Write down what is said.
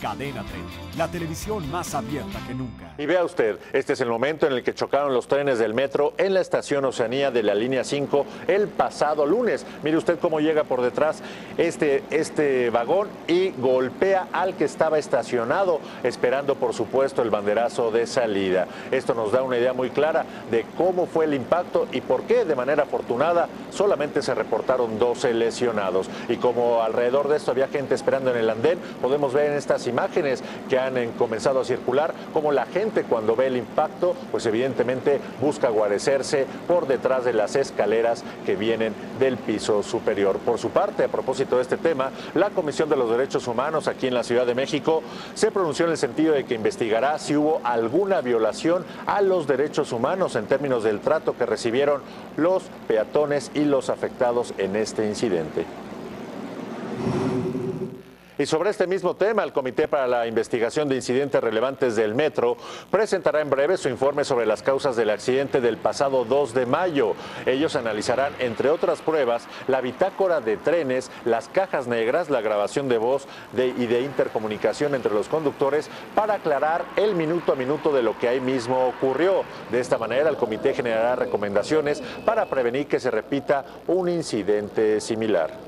Cadena 30, la televisión más abierta que nunca. Y vea usted, este es el momento en el que chocaron los trenes del metro en la estación Oceanía de la línea 5 el pasado lunes. Mire usted cómo llega por detrás este, este vagón y golpea al que estaba estacionado, esperando por supuesto el banderazo de salida. Esto nos da una idea muy clara de cómo fue el impacto y por qué de manera afortunada solamente se reportaron 12 lesionados. Y como alrededor de esto había gente esperando en el andén, podemos ver en estas imágenes que han eh, comenzado a circular, como la gente cuando ve el impacto, pues evidentemente busca guarecerse por detrás de las escaleras que vienen del piso superior. Por su parte, a propósito de este tema, la Comisión de los Derechos Humanos aquí en la Ciudad de México se pronunció en el sentido de que investigará si hubo alguna violación a los derechos humanos en términos del trato que recibieron los peatones y los afectados en este incidente. Y sobre este mismo tema, el Comité para la Investigación de Incidentes Relevantes del Metro presentará en breve su informe sobre las causas del accidente del pasado 2 de mayo. Ellos analizarán, entre otras pruebas, la bitácora de trenes, las cajas negras, la grabación de voz y de intercomunicación entre los conductores para aclarar el minuto a minuto de lo que ahí mismo ocurrió. De esta manera, el comité generará recomendaciones para prevenir que se repita un incidente similar.